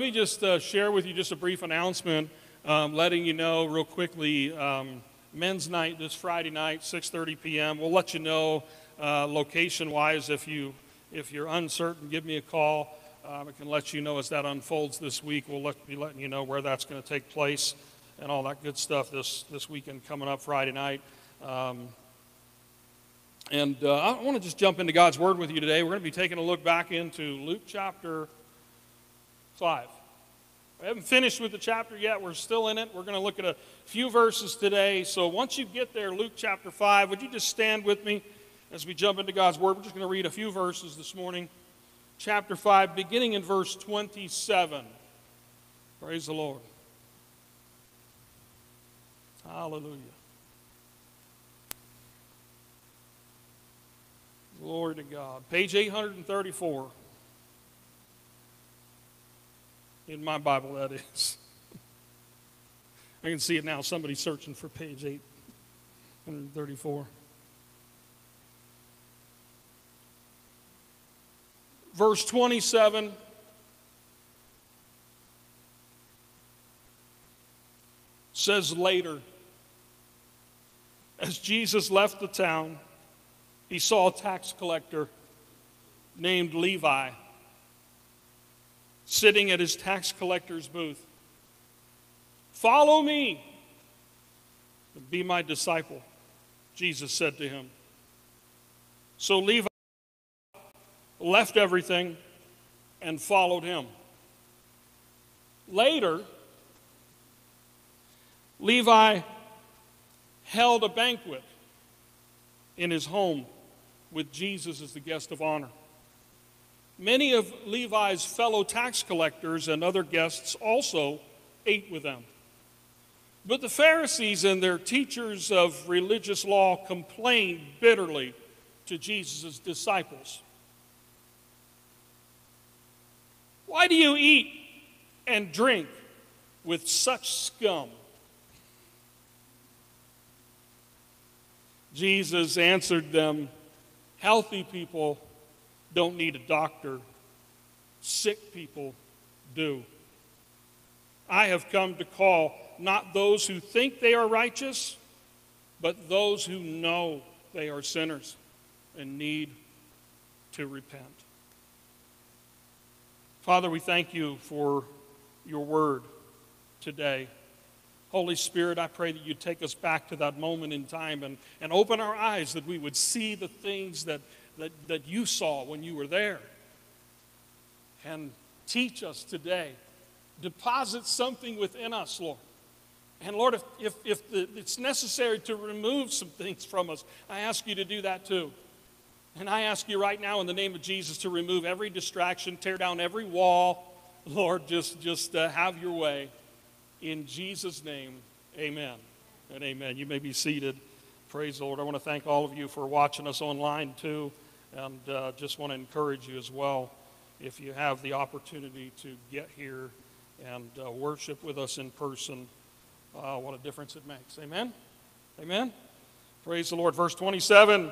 Let me just uh, share with you just a brief announcement, um, letting you know real quickly. Um, men's night this Friday night, 6:30 p.m. We'll let you know uh, location-wise if you if you're uncertain. Give me a call. Um, I can let you know as that unfolds this week. We'll let, be letting you know where that's going to take place and all that good stuff this this weekend coming up Friday night. Um, and uh, I want to just jump into God's Word with you today. We're going to be taking a look back into Luke chapter 5. We haven't finished with the chapter yet. We're still in it. We're going to look at a few verses today. So once you get there, Luke chapter 5, would you just stand with me as we jump into God's Word? We're just going to read a few verses this morning. Chapter 5, beginning in verse 27. Praise the Lord. Hallelujah. Glory to God. Page 834. In my Bible, that is. I can see it now. Somebody's searching for page 834. Verse 27. Says later, as Jesus left the town, he saw a tax collector named Levi sitting at his tax collector's booth. Follow me and be my disciple, Jesus said to him. So Levi left everything and followed him. Later, Levi held a banquet in his home with Jesus as the guest of honor. Many of Levi's fellow tax collectors and other guests also ate with them. But the Pharisees and their teachers of religious law complained bitterly to Jesus' disciples. Why do you eat and drink with such scum? Jesus answered them Healthy people don't need a doctor, sick people do. I have come to call not those who think they are righteous, but those who know they are sinners and need to repent. Father, we thank you for your word today. Holy Spirit, I pray that you take us back to that moment in time and, and open our eyes that we would see the things that, that, that you saw when you were there. And teach us today. Deposit something within us, Lord. And Lord, if, if, if the, it's necessary to remove some things from us, I ask you to do that too. And I ask you right now in the name of Jesus to remove every distraction, tear down every wall. Lord, just, just uh, have your way. In Jesus' name, amen and amen. You may be seated. Praise the Lord. I want to thank all of you for watching us online too, and uh, just want to encourage you as well if you have the opportunity to get here and uh, worship with us in person. Uh, what a difference it makes. Amen. Amen. Praise the Lord. Verse 27.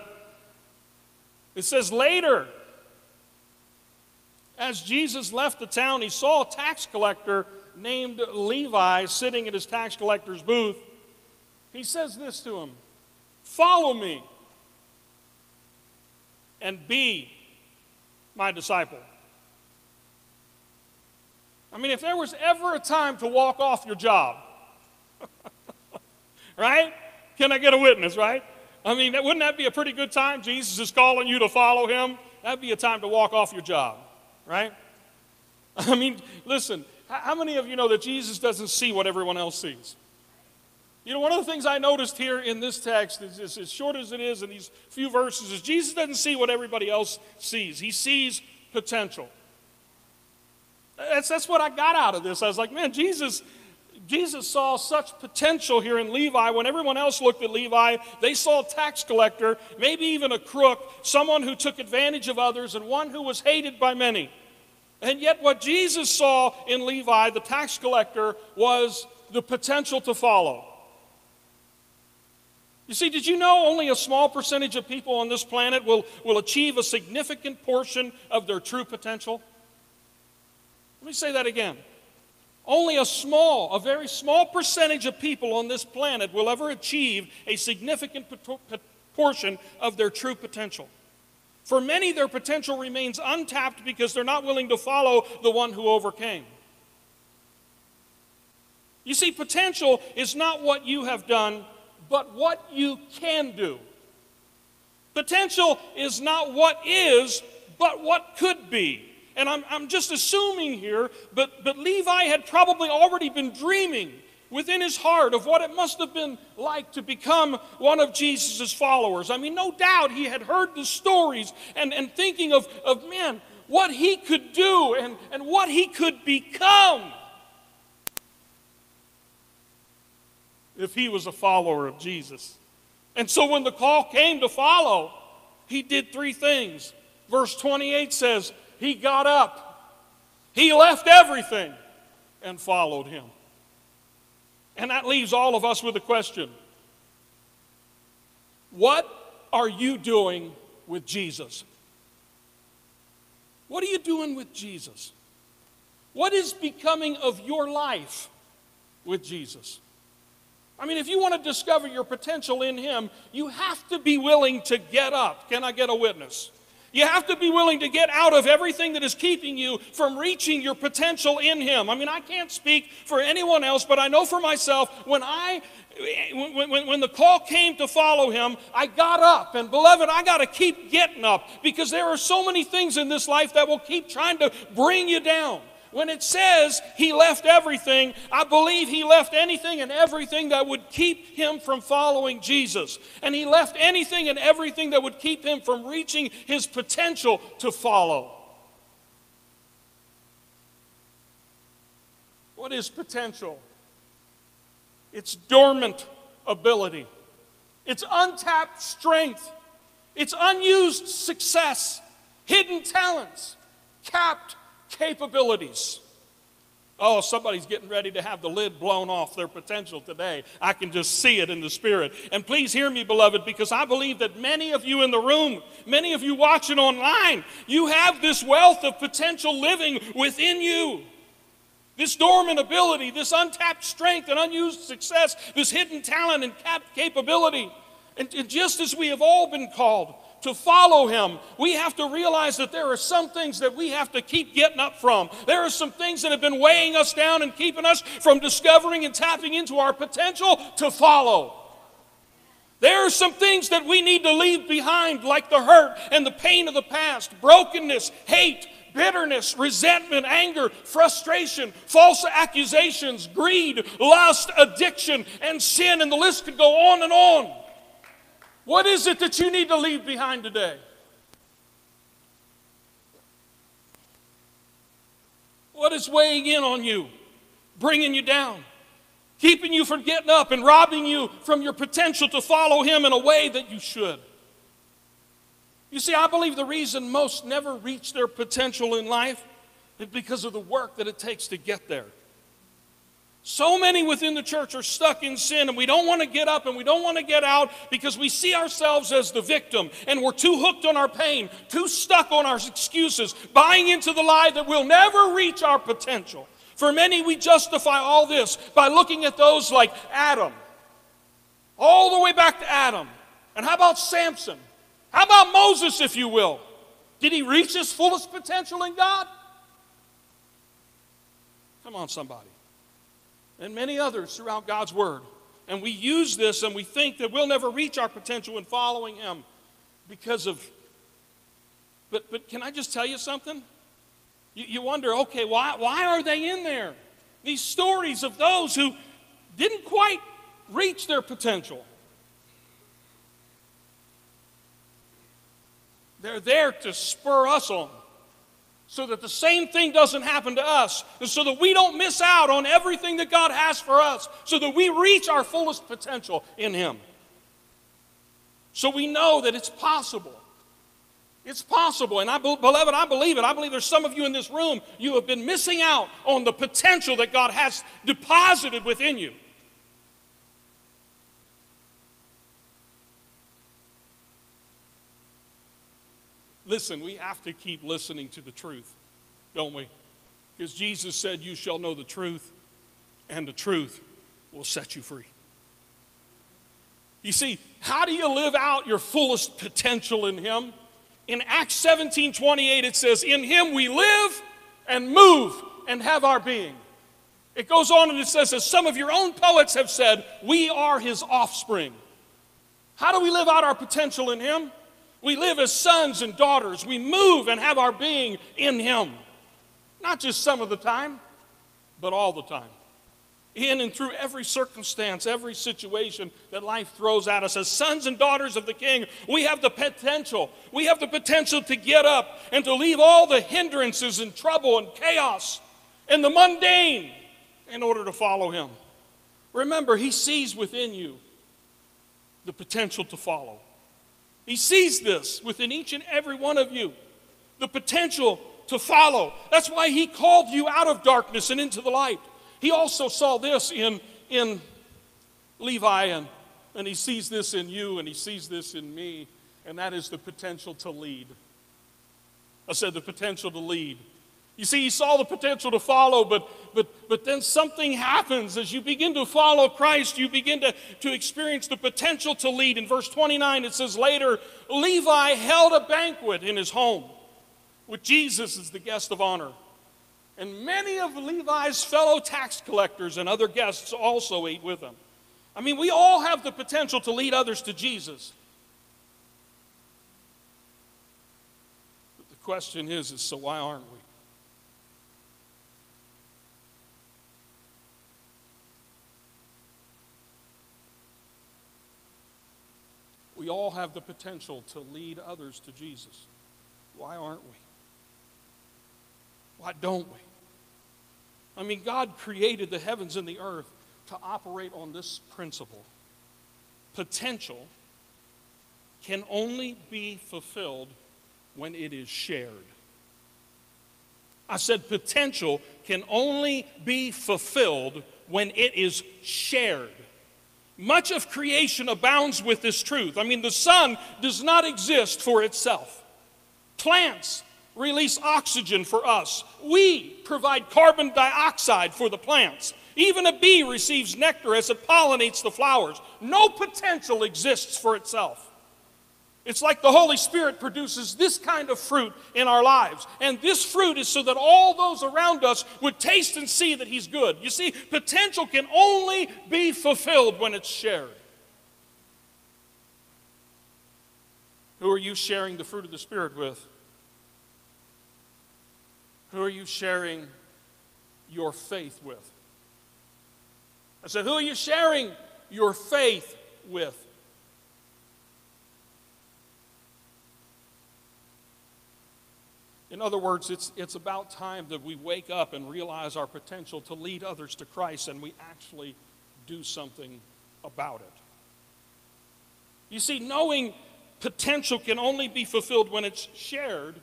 It says, Later, as Jesus left the town, he saw a tax collector named Levi sitting at his tax collector's booth, he says this to him Follow me and be my disciple. I mean, if there was ever a time to walk off your job, right? Can I get a witness, right? I mean, wouldn't that be a pretty good time? Jesus is calling you to follow him. That'd be a time to walk off your job, right? I mean, listen, how many of you know that Jesus doesn't see what everyone else sees? You know, one of the things I noticed here in this text, is, is, as short as it is in these few verses, is Jesus doesn't see what everybody else sees. He sees potential. That's, that's what I got out of this. I was like, man, Jesus, Jesus saw such potential here in Levi. When everyone else looked at Levi, they saw a tax collector, maybe even a crook, someone who took advantage of others, and one who was hated by many. And yet, what Jesus saw in Levi, the tax collector, was the potential to follow. You see, did you know only a small percentage of people on this planet will, will achieve a significant portion of their true potential? Let me say that again. Only a small, a very small percentage of people on this planet will ever achieve a significant portion of their true potential. For many, their potential remains untapped because they're not willing to follow the one who overcame. You see, potential is not what you have done, but what you can do. Potential is not what is, but what could be. And I'm, I'm just assuming here, but, but Levi had probably already been dreaming within his heart of what it must have been like to become one of Jesus' followers. I mean, no doubt he had heard the stories and, and thinking of, of, man, what he could do and, and what he could become if he was a follower of Jesus. And so when the call came to follow, he did three things. Verse 28 says, He got up, he left everything, and followed him. And that leaves all of us with a question What are you doing with Jesus? What are you doing with Jesus? What is becoming of your life with Jesus? I mean, if you want to discover your potential in Him, you have to be willing to get up. Can I get a witness? You have to be willing to get out of everything that is keeping you from reaching your potential in Him. I mean, I can't speak for anyone else, but I know for myself when I when, when, when, the call came to follow him, I got up. And beloved, I got to keep getting up because there are so many things in this life that will keep trying to bring you down. When it says he left everything, I believe he left anything and everything that would keep him from following Jesus. And he left anything and everything that would keep him from reaching his potential to follow. What is potential? It's dormant ability, it's untapped strength, it's unused success, hidden talents, capped capabilities. Oh, somebody's getting ready to have the lid blown off their potential today. I can just see it in the spirit. And please hear me, beloved, because I believe that many of you in the room, many of you watching online, you have this wealth of potential living within you. This dormant ability, this untapped strength and unused success, this hidden talent and capped capability. And, and just as we have all been called, to follow him, we have to realize that there are some things that we have to keep getting up from. There are some things that have been weighing us down and keeping us from discovering and tapping into our potential to follow. There are some things that we need to leave behind, like the hurt and the pain of the past, brokenness, hate, bitterness, resentment, anger, frustration, false accusations, greed, lust, addiction, and sin, and the list could go on and on. What is it that you need to leave behind today? What is weighing in on you, bringing you down, keeping you from getting up, and robbing you from your potential to follow Him in a way that you should? You see, I believe the reason most never reach their potential in life is because of the work that it takes to get there. So many within the church are stuck in sin, and we don't want to get up and we don't want to get out because we see ourselves as the victim, and we're too hooked on our pain, too stuck on our excuses, buying into the lie that we'll never reach our potential. For many, we justify all this by looking at those like Adam, all the way back to Adam. And how about Samson? How about Moses, if you will? Did he reach his fullest potential in God? Come on, somebody and many others throughout God's Word. And we use this and we think that we'll never reach our potential in following Him because of. But, but can I just tell you something? You, you wonder, okay, why, why are they in there? These stories of those who didn't quite reach their potential. They're there to spur us on so that the same thing doesn't happen to us, and so that we don't miss out on everything that God has for us, so that we reach our fullest potential in Him. So we know that it's possible. It's possible. And I, beloved, I believe it. I believe there's some of you in this room, you have been missing out on the potential that God has deposited within you. Listen, we have to keep listening to the truth, don't we? Because Jesus said, You shall know the truth, and the truth will set you free. You see, how do you live out your fullest potential in Him? In Acts 17 28, it says, In Him we live and move and have our being. It goes on and it says, as some of your own poets have said, we are His offspring. How do we live out our potential in Him? We live as sons and daughters. We move and have our being in Him. Not just some of the time, but all the time in and through every circumstance, every situation that life throws at us. As sons and daughters of the King, we have the potential. We have the potential to get up and to leave all the hindrances and trouble and chaos and the mundane in order to follow Him. Remember, He sees within you the potential to follow. He sees this within each and every one of you the potential to follow. That's why He called you out of darkness and into the light. He also saw this in, in Levi, and, and he sees this in you, and he sees this in me, and that is the potential to lead. I said the potential to lead. You see, he saw the potential to follow, but, but, but then something happens. As you begin to follow Christ, you begin to, to experience the potential to lead. In verse 29, it says, Later, Levi held a banquet in his home with Jesus as the guest of honor. And many of Levi's fellow tax collectors and other guests also ate with him. I mean, we all have the potential to lead others to Jesus. But the question is, is so why aren't we? We all have the potential to lead others to Jesus. Why aren't we? Why don't we? I mean, God created the heavens and the earth to operate on this principle. Potential can only be fulfilled when it is shared. I said potential can only be fulfilled when it is shared. Much of creation abounds with this truth. I mean, the sun does not exist for itself. Plants release oxygen for us. We provide carbon dioxide for the plants. Even a bee receives nectar as it pollinates the flowers. No potential exists for itself. It's like the Holy Spirit produces this kind of fruit in our lives. And this fruit is so that all those around us would taste and see that He's good. You see, potential can only be fulfilled when it's shared. Who are you sharing the fruit of the Spirit with? Who are you sharing your faith with? I said, Who are you sharing your faith with? In other words, it's, it's about time that we wake up and realize our potential to lead others to Christ and we actually do something about it. You see, knowing potential can only be fulfilled when it's shared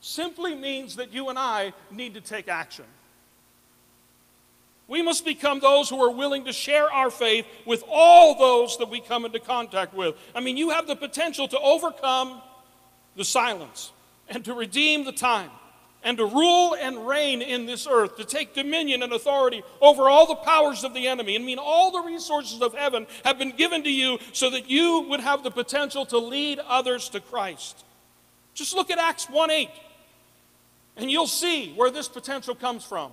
simply means that you and I need to take action. We must become those who are willing to share our faith with all those that we come into contact with. I mean, you have the potential to overcome the silence and to redeem the time and to rule and reign in this earth, to take dominion and authority over all the powers of the enemy. I mean, all the resources of heaven have been given to you so that you would have the potential to lead others to Christ. Just look at Acts 1 8. And you'll see where this potential comes from.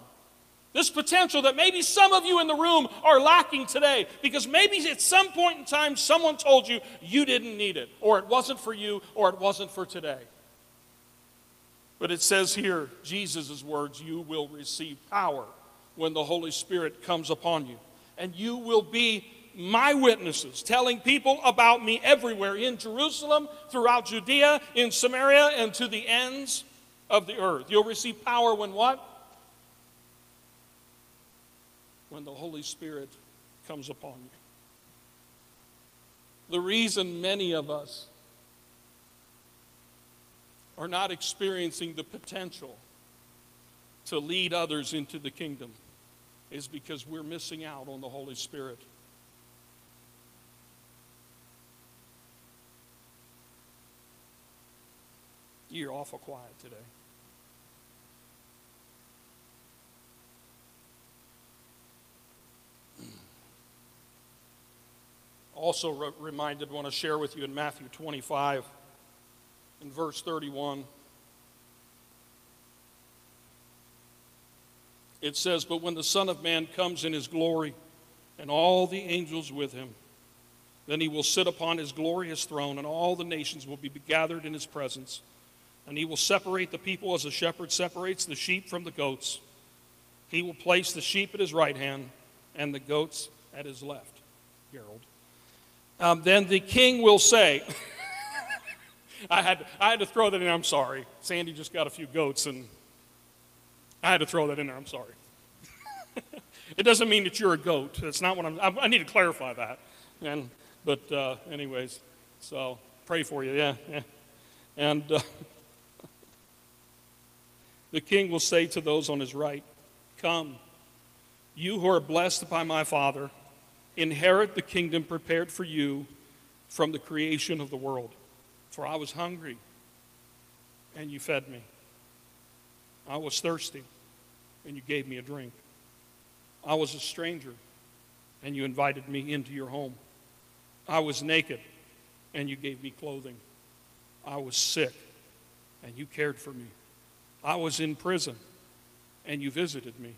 This potential that maybe some of you in the room are lacking today because maybe at some point in time someone told you you didn't need it, or it wasn't for you, or it wasn't for today. But it says here, Jesus' words, you will receive power when the Holy Spirit comes upon you. And you will be my witnesses, telling people about me everywhere in Jerusalem, throughout Judea, in Samaria, and to the ends of the earth. You'll receive power when what? When the Holy Spirit comes upon you. The reason many of us are not experiencing the potential to lead others into the kingdom is because we're missing out on the Holy Spirit. You're awful quiet today. Also, re- reminded, want to share with you in Matthew 25 in verse 31. It says, But when the Son of Man comes in his glory, and all the angels with him, then he will sit upon his glorious throne, and all the nations will be gathered in his presence. And he will separate the people as a shepherd separates the sheep from the goats. He will place the sheep at his right hand and the goats at his left. Harold. Um, then the king will say, I, had, I had to throw that in. I'm sorry. Sandy just got a few goats, and I had to throw that in there. I'm sorry. it doesn't mean that you're a goat. That's not what I'm. I, I need to clarify that. And but uh, anyways, so pray for you. Yeah, yeah. And uh, the king will say to those on his right, "Come, you who are blessed by my Father, inherit the kingdom prepared for you from the creation of the world. For I was hungry, and you fed me. I was thirsty, and you gave me a drink. I was a stranger, and you invited me into your home. I was naked, and you gave me clothing. I was sick, and you cared for me. I was in prison, and you visited me.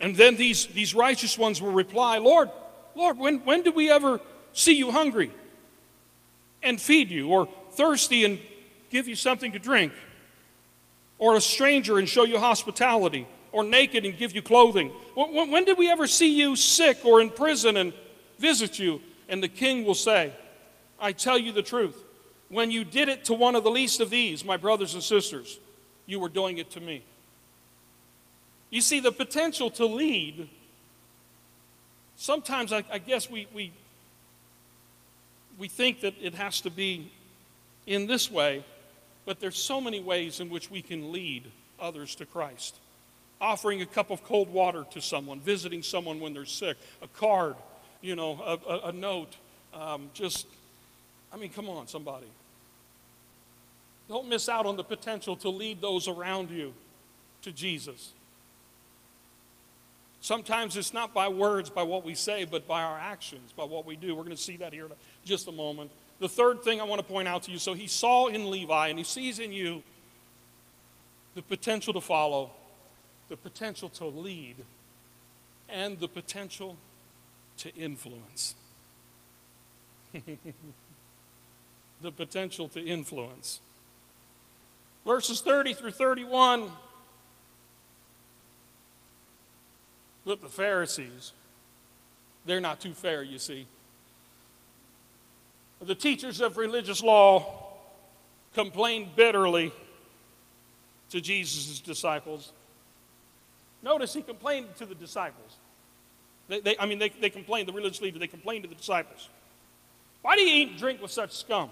And then these, these righteous ones will reply, Lord, Lord, when, when did we ever see you hungry and feed you, or thirsty and give you something to drink, or a stranger and show you hospitality, or naked and give you clothing? When, when did we ever see you sick or in prison and visit you? And the king will say, I tell you the truth. When you did it to one of the least of these, my brothers and sisters, you were doing it to me. You see, the potential to lead, sometimes I, I guess we, we, we think that it has to be in this way, but there's so many ways in which we can lead others to Christ. Offering a cup of cold water to someone, visiting someone when they're sick, a card, you know, a, a, a note. Um, just, I mean, come on, somebody. Don't miss out on the potential to lead those around you to Jesus. Sometimes it's not by words, by what we say, but by our actions, by what we do. We're going to see that here just a moment. The third thing I want to point out to you so he saw in Levi and he sees in you the potential to follow, the potential to lead, and the potential to influence. the potential to influence. Verses 30 through 31. Look, the Pharisees, they're not too fair, you see. The teachers of religious law complained bitterly to Jesus' disciples. Notice he complained to the disciples. They, they, I mean, they, they complained, the religious leader, they complained to the disciples. Why do you eat and drink with such scum?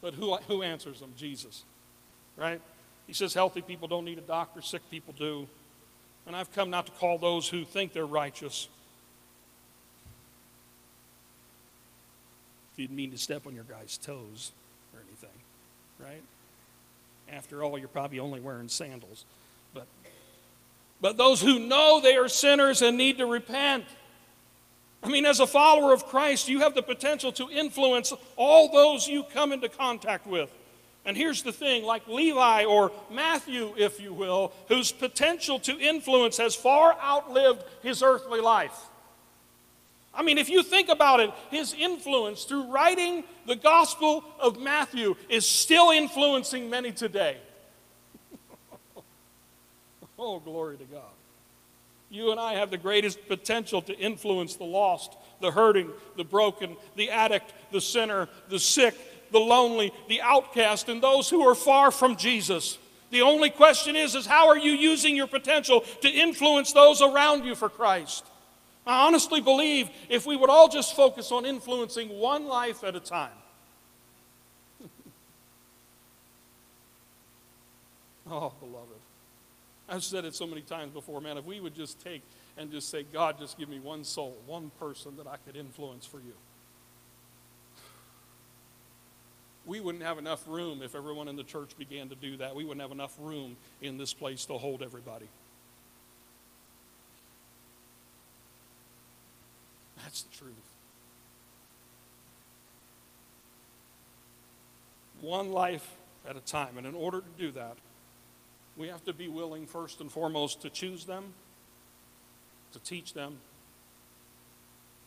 But who, who answers them? Jesus, right? He says healthy people don't need a doctor, sick people do. And I've come not to call those who think they're righteous. If you would mean to step on your guy's toes or anything, right? After all, you're probably only wearing sandals. But but those who know they are sinners and need to repent. I mean, as a follower of Christ, you have the potential to influence all those you come into contact with. And here's the thing like Levi or Matthew, if you will, whose potential to influence has far outlived his earthly life. I mean, if you think about it, his influence through writing the Gospel of Matthew is still influencing many today. Oh, glory to God. You and I have the greatest potential to influence the lost, the hurting, the broken, the addict, the sinner, the sick, the lonely, the outcast, and those who are far from Jesus. The only question is, is how are you using your potential to influence those around you for Christ? I honestly believe if we would all just focus on influencing one life at a time. oh, beloved. I've said it so many times before, man, if we would just take and just say, God, just give me one soul, one person that I could influence for you. We wouldn't have enough room if everyone in the church began to do that. We wouldn't have enough room in this place to hold everybody. That's the truth. One life at a time. And in order to do that, we have to be willing, first and foremost, to choose them, to teach them,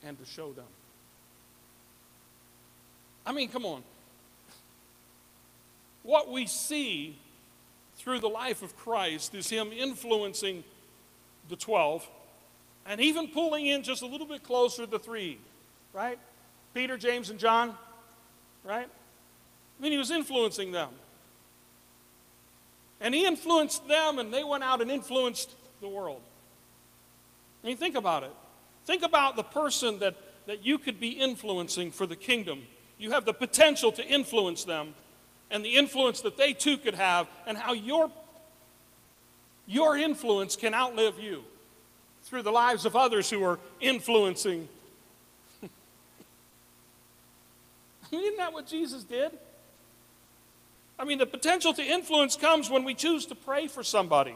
and to show them. I mean, come on. What we see through the life of Christ is Him influencing the 12 and even pulling in just a little bit closer the three, right? Peter, James, and John, right? I mean, He was influencing them. And He influenced them, and they went out and influenced the world. I mean, think about it. Think about the person that, that you could be influencing for the kingdom. You have the potential to influence them and the influence that they too could have, and how your, your influence can outlive you through the lives of others who are influencing. Isn't that what Jesus did? I mean, the potential to influence comes when we choose to pray for somebody.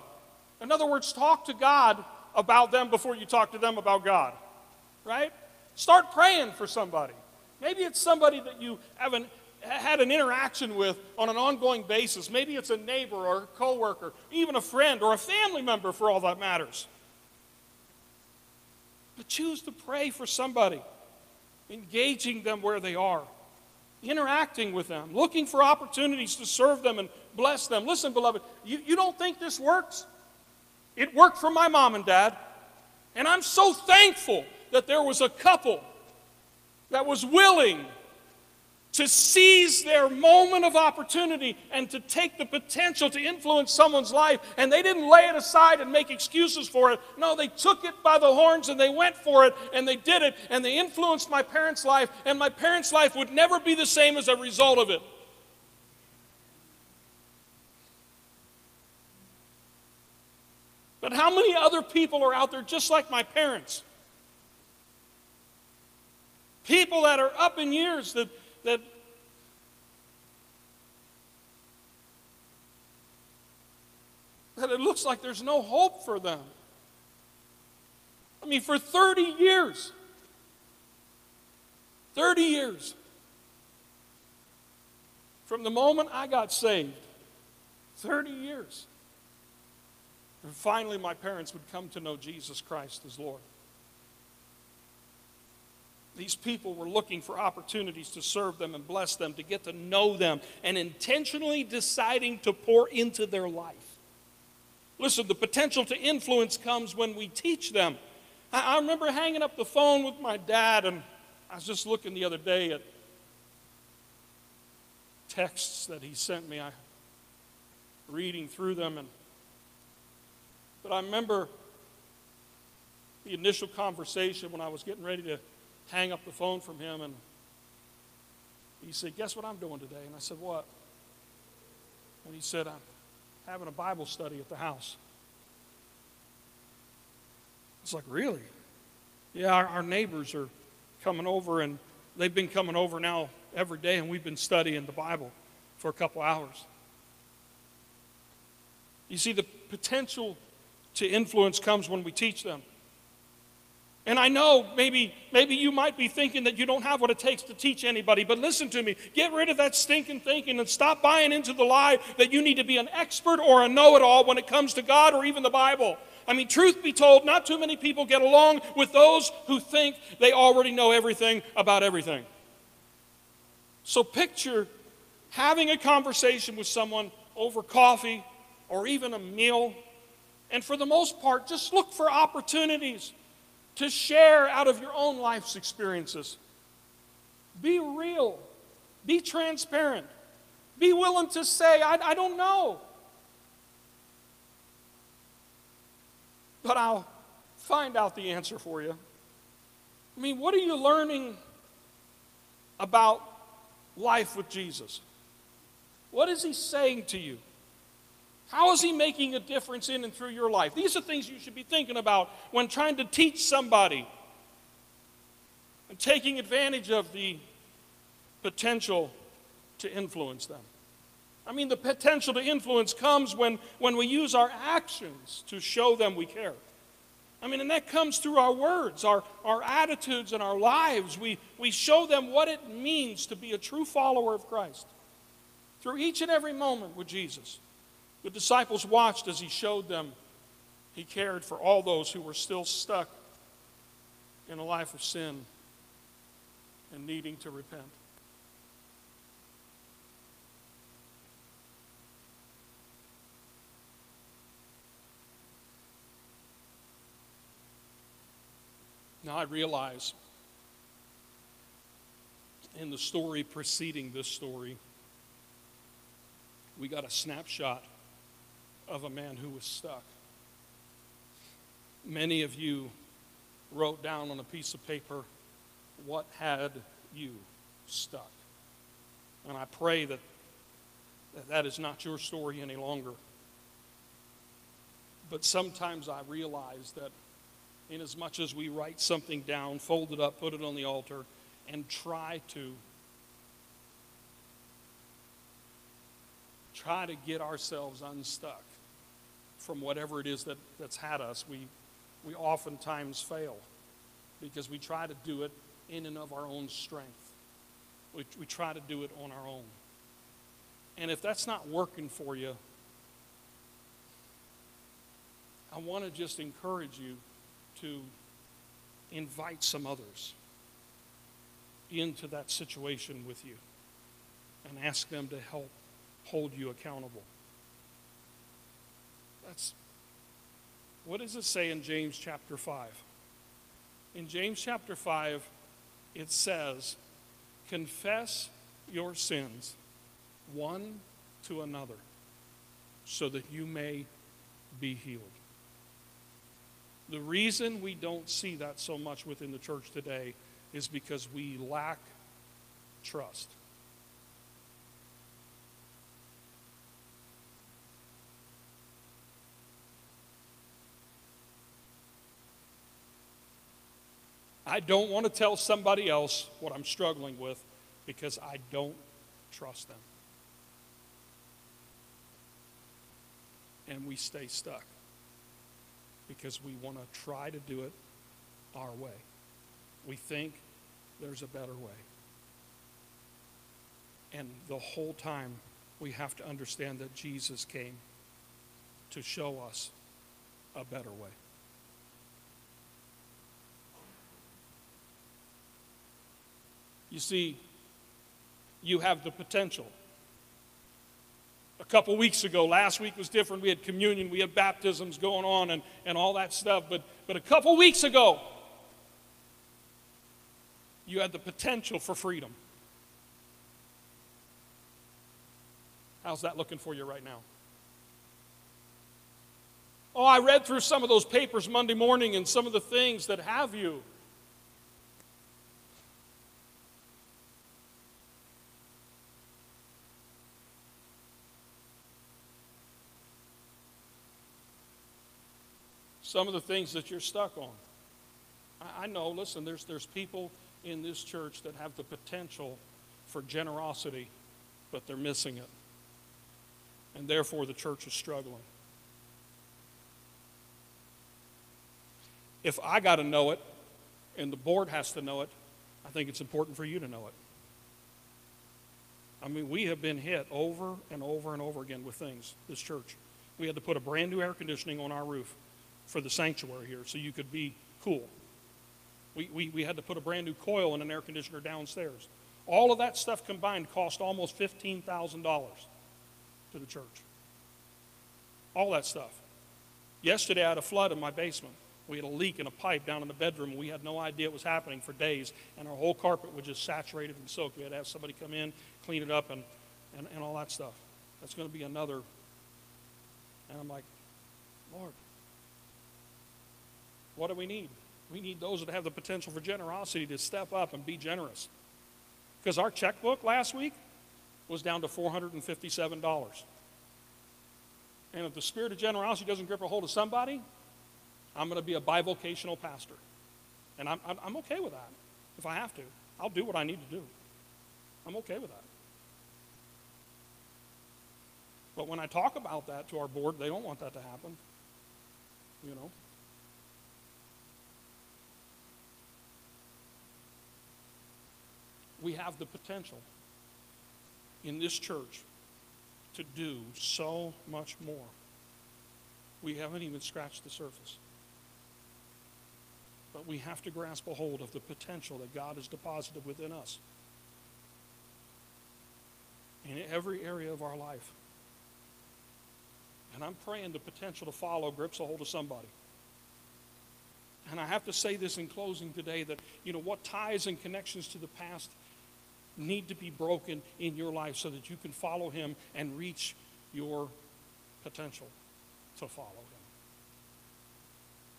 In other words, talk to God about them before you talk to them about God, right? Start praying for somebody. Maybe it's somebody that you haven't had an interaction with on an ongoing basis. Maybe it's a neighbor or a coworker, even a friend or a family member for all that matters. Choose to pray for somebody, engaging them where they are, interacting with them, looking for opportunities to serve them and bless them. Listen, beloved, you, you don't think this works? It worked for my mom and dad. And I'm so thankful that there was a couple that was willing to seize their moment of opportunity and to take the potential to influence someone's life. And they didn't lay it aside and make excuses for it. No, they took it by the horns and they went for it and they did it and they influenced my parents' life. And my parents' life would never be the same as a result of it. But how many other people are out there just like my parents? People that are up in years that, that that it looks like there's no hope for them. I mean, for 30 years, 30 years, from the moment I got saved, 30 years, and finally my parents would come to know Jesus Christ as Lord. These people were looking for opportunities to serve them and bless them, to get to know them, and intentionally deciding to pour into their life. Listen, the potential to influence comes when we teach them. I, I remember hanging up the phone with my dad, and I was just looking the other day at texts that he sent me. I reading through them, and but I remember the initial conversation when I was getting ready to hang up the phone from him, and he said, Guess what I'm doing today? And I said, What? And he said, I'm having a Bible study at the house. It's like, Really? Yeah, our, our neighbors are coming over, and they've been coming over now every day, and we've been studying the Bible for a couple hours. You see, the potential to influence comes when we teach them. And I know maybe, maybe you might be thinking that you don't have what it takes to teach anybody, but listen to me. Get rid of that stinking thinking and stop buying into the lie that you need to be an expert or a know it all when it comes to God or even the Bible. I mean, truth be told, not too many people get along with those who think they already know everything about everything. So picture having a conversation with someone over coffee or even a meal, and for the most part, just look for opportunities to share out of your own life's experiences. Be real, be transparent, be willing to say, I, I don't know. But I'll find out the answer for you. I mean, what are you learning about life with Jesus? What is he saying to you? How is he making a difference in and through your life? These are things you should be thinking about when trying to teach somebody and taking advantage of the potential to influence them. I mean, the potential to influence comes when, when we use our actions to show them we care. I mean, and that comes through our words, our, our attitudes, and our lives. We, we show them what it means to be a true follower of Christ through each and every moment with Jesus. The disciples watched as he showed them he cared for all those who were still stuck in a life of sin and needing to repent. Now I realize in the story preceding this story, we got a snapshot of a man who was stuck. Many of you wrote down on a piece of paper what had you stuck. And I pray that that, that is not your story any longer. But sometimes I realize that in as much as we write something down, fold it up, put it on the altar, and try to try to get ourselves unstuck from whatever it is that, that's had us, we, we oftentimes fail because we try to do it in and of our own strength. We, we try to do it on our own. And if that's not working for you, I want to just encourage you to invite some others into that situation with you and ask them to help hold you accountable. That's what does it say in James chapter 5? In James chapter 5, it says, Confess your sins one to another so that you may be healed. The reason we don't see that so much within the church today is because we lack trust. I don't want to tell somebody else what I'm struggling with because I don't trust them. And we stay stuck because we want to try to do it our way. We think there's a better way. And the whole time, we have to understand that Jesus came to show us a better way. You see, you have the potential a couple weeks ago. Last week was different. We had communion, we had baptisms going on, and, and all that stuff. But, but a couple weeks ago, you had the potential for freedom. How's that looking for you right now? Oh, I read through some of those papers Monday morning and some of the things that have you. Some of the things that you're stuck on. I, I know, listen, there's, there's people in this church that have the potential for generosity, but they're missing it. And therefore, the church is struggling. If I got to know it, and the board has to know it, I think it's important for you to know it. I mean, we have been hit over and over and over again with things, this church. We had to put a brand new air conditioning on our roof for the sanctuary here so you could be cool. We, we, we had to put a brand new coil in an air conditioner downstairs. All of that stuff combined cost almost $15,000 to the church. All that stuff. Yesterday, I had a flood in my basement. We had a leak in a pipe down in the bedroom. We had no idea it was happening for days, and our whole carpet was just saturated and soaked. We had to have somebody come in, clean it up, and, and, and all that stuff. That's going to be another. And I'm like, Lord, what do we need? We need those that have the potential for generosity to step up and be generous. Because our checkbook last week was down to $457. And if the spirit of generosity doesn't grip a hold of somebody, I'm going to be a bivocational pastor. And I'm, I'm okay with that. If I have to, I'll do what I need to do. I'm okay with that. But when I talk about that to our board, they don't want that to happen. You know? We have the potential in this church to do so much more. We haven't even scratched the surface. But we have to grasp a hold of the potential that God has deposited within us in every area of our life. And I'm praying the potential to follow grips a hold of somebody. And I have to say this in closing today that, you know, what ties and connections to the past need to be broken in your life so that you can follow Him and reach your potential to follow Him.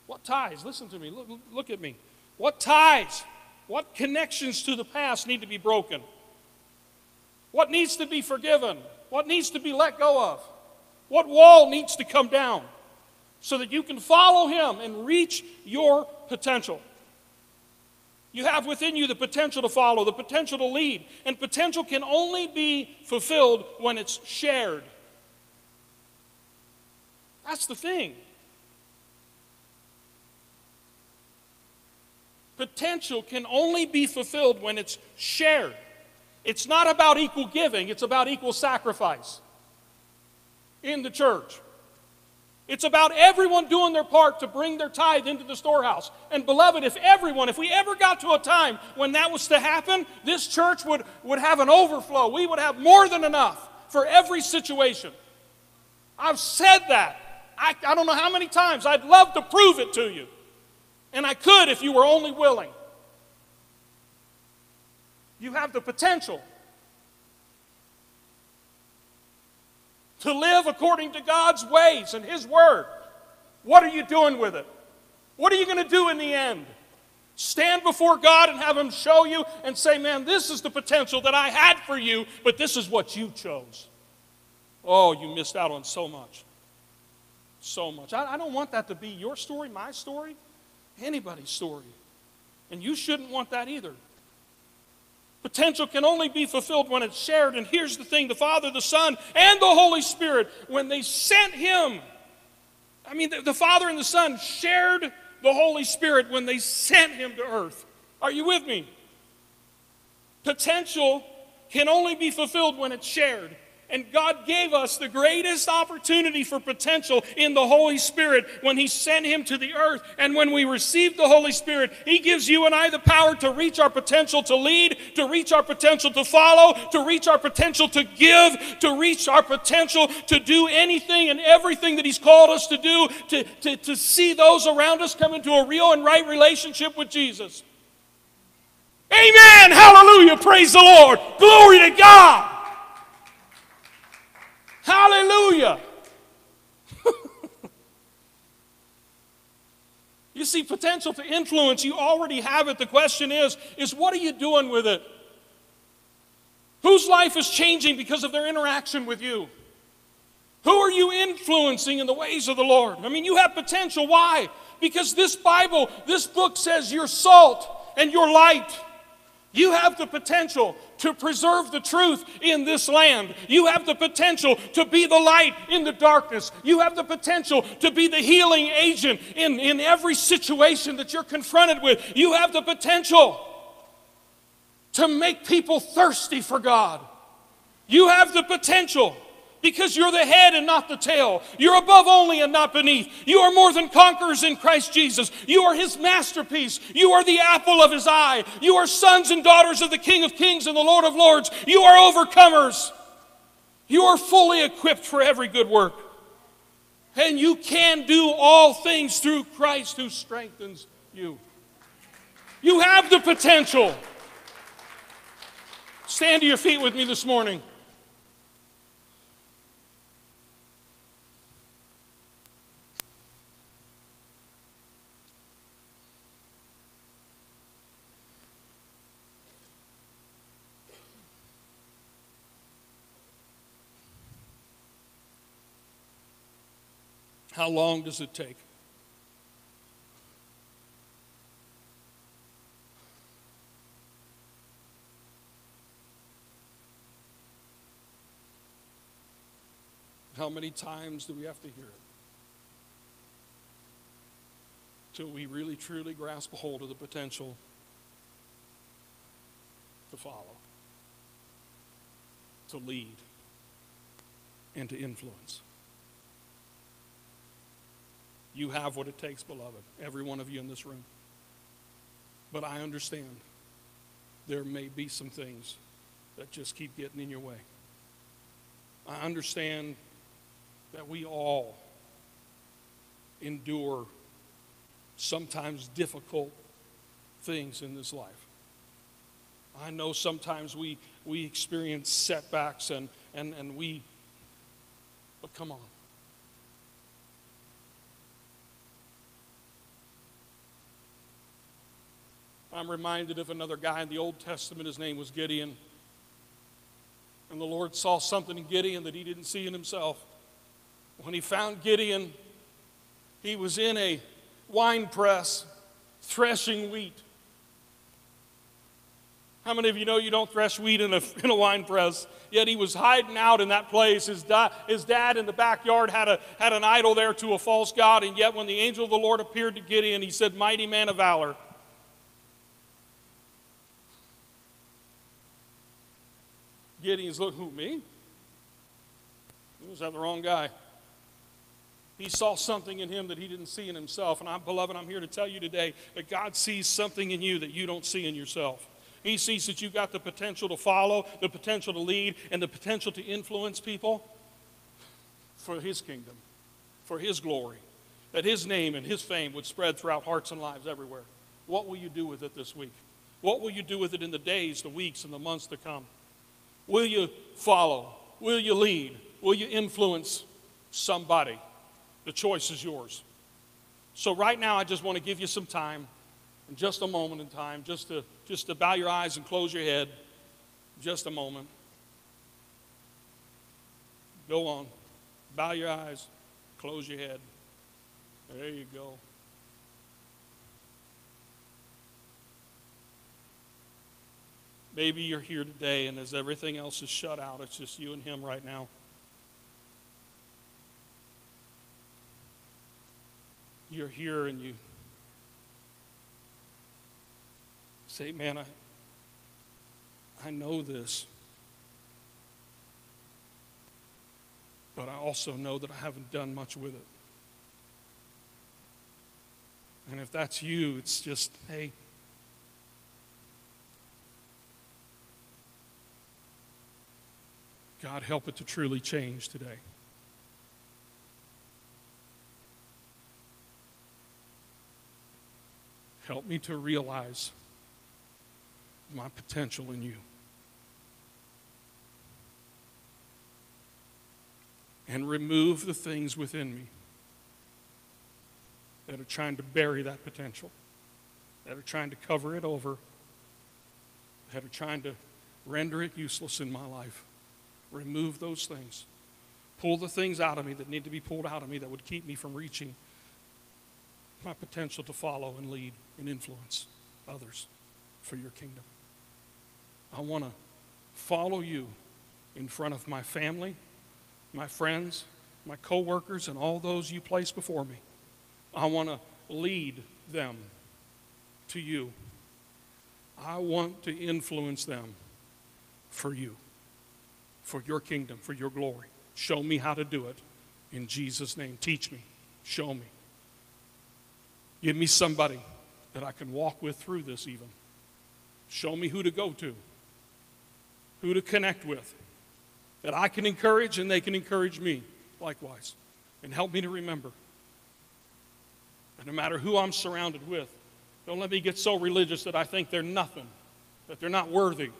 What ties? Listen to me. Look, look at me. What ties? What connections to the past need to be broken? What needs to be forgiven? What needs to be let go of? What wall needs to come down so that you can follow Him and reach your potential? You have within you the potential to follow, the potential to lead, and potential can only be fulfilled when it's shared. That's the thing. Potential can only be fulfilled when it's shared. It's not about equal giving, it's about equal sacrifice in the church. It's about everyone doing their part to bring their tithe into the storehouse. And beloved, if everyone, if we ever got to a time when that was to happen, this church would, would have an overflow. We would have more than enough for every situation. I've said that. I, I don't know how many times. I'd love to prove it to you. And I could if you were only willing. You have the potential to live according to God's ways and His Word. What are you doing with it? What are you going to do in the end? Stand before God and have Him show you and say, Man, this is the potential that I had for you, but this is what you chose. Oh, you missed out on so much. So much. I, I don't want that to be your story, my story, anybody's story. And you shouldn't want that either. Potential can only be fulfilled when it's shared. And here's the thing the Father, the Son, and the Holy Spirit, when they sent Him, I mean, the, the Father and the Son shared the Holy Spirit when they sent Him to earth. Are you with me? Potential can only be fulfilled when it's shared. And God gave us the greatest opportunity for potential in the Holy Spirit when He sent Him to the earth. And when we receive the Holy Spirit, He gives you and I the power to reach our potential to lead, to reach our potential to follow, to reach our potential to give, to reach our potential to do anything and everything that He's called us to do, to, to, to see those around us come into a real and right relationship with Jesus. Amen. Hallelujah. Praise the Lord. Glory to God. Hallelujah. you see, potential to influence, you already have it. The question is, is what are you doing with it? Whose life is changing because of their interaction with you? Who are you influencing in the ways of the Lord? I mean, you have potential. Why? Because this Bible, this book says you're salt and you're light. You have the potential to preserve the truth in this land. You have the potential to be the light in the darkness. You have the potential to be the healing agent in, in every situation that you're confronted with. You have the potential to make people thirsty for God. You have the potential because you're the head and not the tail. You're above only and not beneath. You are more than conquerors in Christ Jesus. You are his masterpiece. You are the apple of his eye. You are sons and daughters of the King of Kings and the Lord of Lords. You are overcomers. You are fully equipped for every good work. And you can do all things through Christ who strengthens you. You have the potential. Stand to your feet with me this morning. How long does it take? How many times do we have to hear it? Till we really truly grasp a hold of the potential to follow, to lead, and to influence. You have what it takes, beloved, every one of you in this room. But I understand there may be some things that just keep getting in your way. I understand that we all endure sometimes difficult things in this life. I know sometimes we, we experience setbacks and, and, and we, but come on. I'm reminded of another guy in the Old Testament. His name was Gideon. And the Lord saw something in Gideon that he didn't see in himself. When he found Gideon, he was in a wine press threshing wheat. How many of you know you don't thresh wheat in a, in a wine press? Yet he was hiding out in that place. His, da, his dad in the backyard had, a, had an idol there to a false god, and yet when the angel of the Lord appeared to Gideon, he said, Mighty man of valor. Gideon's looking, who, me? Was that the wrong guy. He saw something in him that he didn't see in himself. And I'm, beloved, I'm here to tell you today that God sees something in you that you don't see in yourself. He sees that you've got the potential to follow, the potential to lead, and the potential to influence people for His kingdom, for His glory, that His name and His fame would spread throughout hearts and lives everywhere. What will you do with it this week? What will you do with it in the days, the weeks, and the months to come? Will you follow? Will you lead? Will you influence somebody? The choice is yours. So, right now, I just want to give you some time, in just a moment in time, just to, just to bow your eyes and close your head. Just a moment. Go on. Bow your eyes, close your head. There you go. Maybe you're here today, and as everything else is shut out, it's just you and Him right now. You're here and you say, Man, I, I know this, but I also know that I haven't done much with it. And if that's you, it's just, hey, God, help it to truly change today. Help me to realize my potential in you. And remove the things within me that are trying to bury that potential, that are trying to cover it over, that are trying to render it useless in my life. Remove those things. Pull the things out of me that need to be pulled out of me that would keep me from reaching my potential to follow and lead and influence others for your kingdom. I want to follow you in front of my family, my friends, my coworkers, and all those you place before me. I want to lead them to you. I want to influence them for you for your kingdom, for your glory. Show me how to do it in Jesus' name. Teach me. Show me. Give me somebody that I can walk with through this, even. Show me who to go to, who to connect with, that I can encourage and they can encourage me likewise. And help me to remember that no matter who I'm surrounded with, don't let me get so religious that I think they're nothing, that they're not worthy,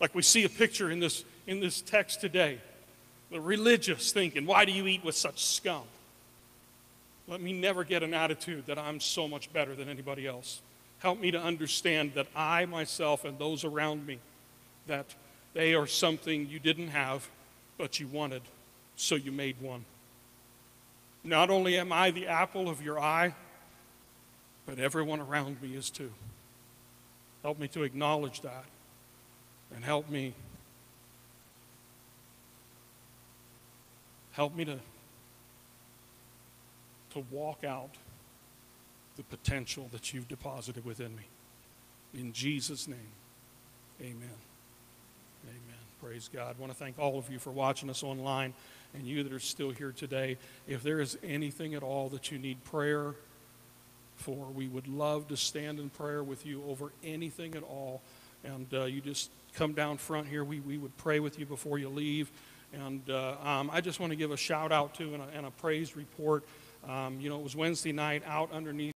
like we see a picture in this, in this text today. The religious thinking, why do you eat with such scum? Let me never get an attitude that I'm so much better than anybody else. Help me to understand that I myself and those around me, that they are something you didn't have, but you wanted, so you made one. Not only am I the apple of your eye, but everyone around me is too. Help me to acknowledge that and help me. Help me to, to walk out the potential that you've deposited within me. In Jesus' name, Amen. Amen. Praise God. I want to thank all of you for watching us online and you that are still here today. If there is anything at all that you need prayer for, we would love to stand in prayer with you over anything at all. And uh, you just come down front here. We, we would pray with you before you leave. And uh, um, I just want to give a shout out to and a, and a praise report. Um, you know, it was Wednesday night out underneath.